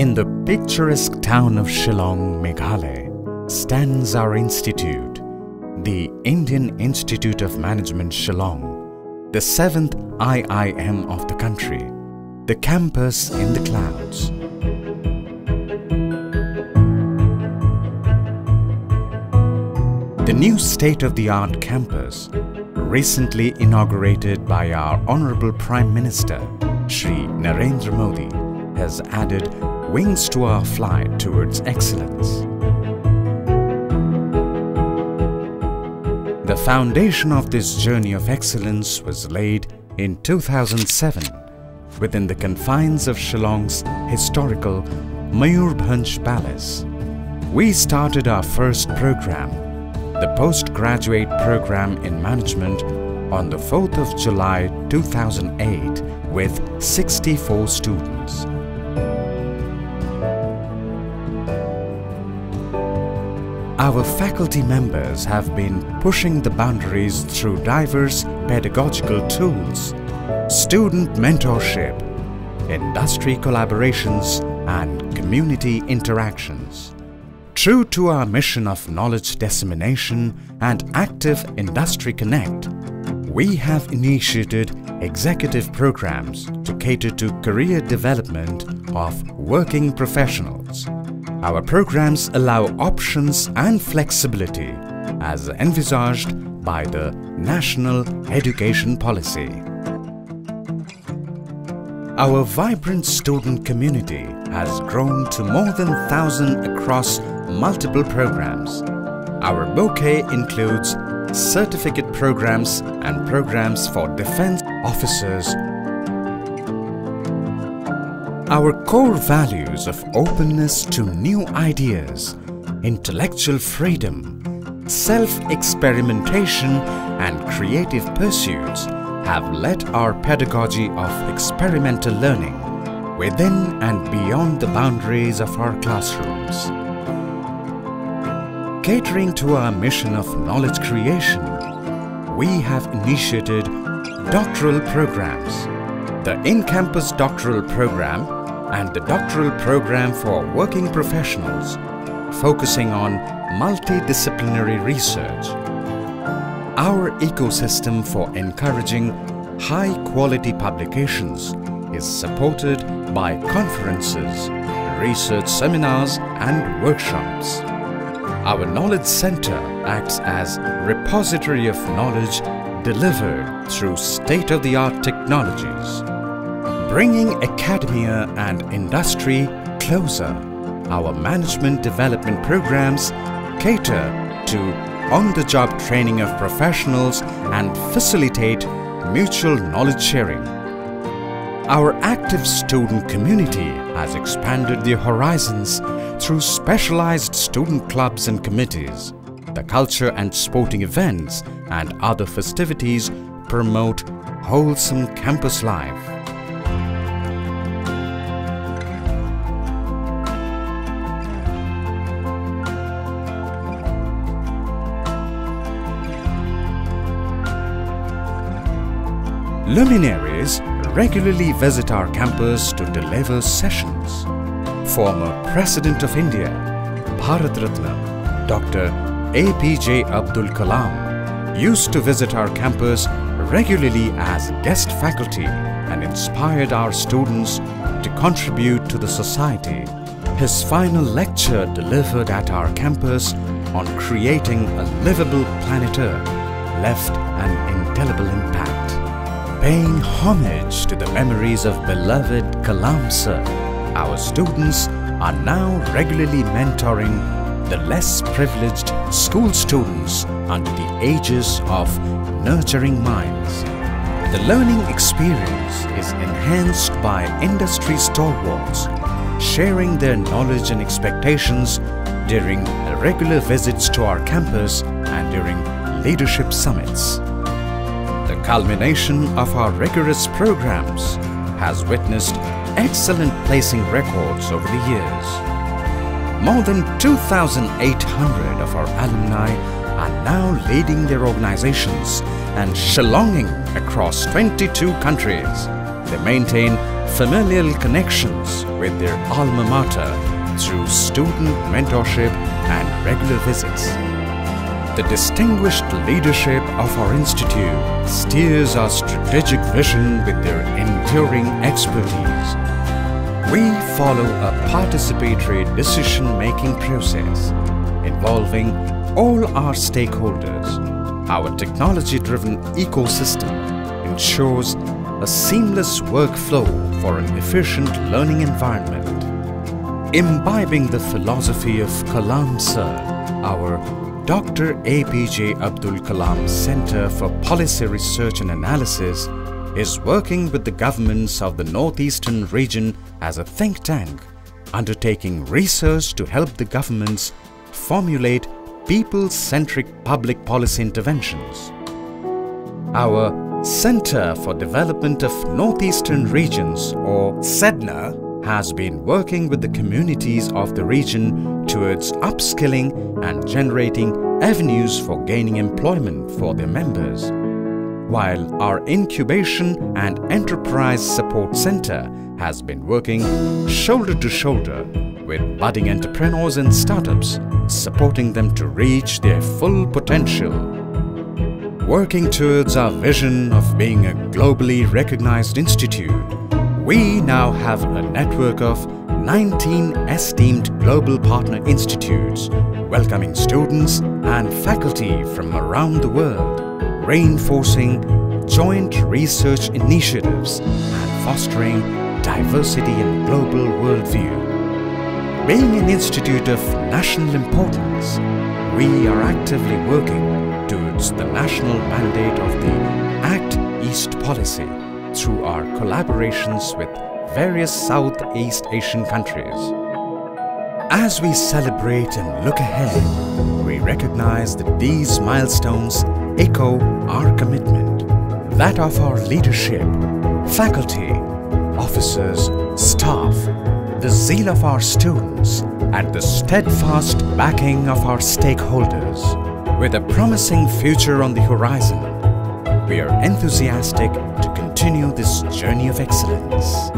In the picturesque town of Shillong, Meghalaya, stands our institute, the Indian Institute of Management Shillong, the seventh IIM of the country, the campus in the clouds. The new state-of-the-art campus, recently inaugurated by our Honorable Prime Minister, Shri Narendra Modi, has added wings to our flight towards excellence. The foundation of this journey of excellence was laid in 2007 within the confines of Shillong's historical Mayurbhanj Palace. We started our first program, the postgraduate program in management on the 4th of July 2008 with 64 students. Our faculty members have been pushing the boundaries through diverse pedagogical tools, student mentorship, industry collaborations and community interactions. True to our mission of knowledge dissemination and active industry connect, we have initiated executive programs to cater to career development of working professionals. Our programs allow options and flexibility as envisaged by the National Education Policy. Our vibrant student community has grown to more than 1,000 across multiple programs. Our bouquet includes certificate programs and programs for defense officers. Our core values of openness to new ideas, intellectual freedom, self-experimentation and creative pursuits have led our pedagogy of experimental learning within and beyond the boundaries of our classrooms. Catering to our mission of knowledge creation, we have initiated doctoral programs, the in-campus doctoral program and the doctoral program for working professionals, focusing on multidisciplinary research. Our ecosystem for encouraging high-quality publications is supported by conferences, research seminars and workshops. Our Knowledge Center acts as repository of knowledge delivered through state-of-the-art technologies. Bringing academia and industry closer, our management development programs cater to on-the-job training of professionals and facilitate mutual knowledge sharing. Our active student community has expanded their horizons through specialized student clubs and committees. The culture and sporting events and other festivities promote wholesome campus life. Luminaries regularly visit our campus to deliver sessions. Former President of India, Bharat Ratna, Dr. APJ Abdul Kalam used to visit our campus regularly as guest faculty and inspired our students to contribute to the society. His final lecture delivered at our campus on creating a livable planet Earth left an indelible impact. Paying homage to the memories of beloved Kalam sir, our students are now regularly mentoring the less privileged school students under the aegis of Nurturing Minds. The learning experience is enhanced by industry stalwarts sharing their knowledge and expectations during regular visits to our campus and during leadership summits. Culmination of our rigorous programs has witnessed excellent placing records over the years. More than 2,800 of our alumni are now leading their organizations and shillonging across 22 countries. They maintain familial connections with their alma mater through student mentorship and regular visits. The distinguished leadership of our institute steers our strategic vision with their enduring expertise. We follow a participatory decision-making process involving all our stakeholders. Our technology-driven ecosystem ensures a seamless workflow for an efficient learning environment. Imbibing the philosophy of Kalam Sir, our Dr. APJ Abdul Kalam Center for Policy Research and Analysis is working with the governments of the Northeastern region as a think tank, undertaking research to help the governments formulate people-centric public policy interventions. Our Center for Development of Northeastern Regions or CEDNA has been working with the communities of the region towards upskilling and generating avenues for gaining employment for their members. While our Incubation and Enterprise Support Center has been working shoulder to shoulder with budding entrepreneurs and startups, supporting them to reach their full potential. Working towards our vision of being a globally recognized institute, we now have a network of 19 esteemed global partner institutes welcoming students and faculty from around the world, reinforcing joint research initiatives and fostering diversity and global worldview. Being an institute of national importance, we are actively working towards the national mandate of the Act East policy through our collaborations with various Southeast Asian countries. As we celebrate and look ahead, we recognize that these milestones echo our commitment, that of our leadership, faculty, officers, staff, the zeal of our students, and the steadfast backing of our stakeholders. With a promising future on the horizon, we are enthusiastic to continue this journey of excellence.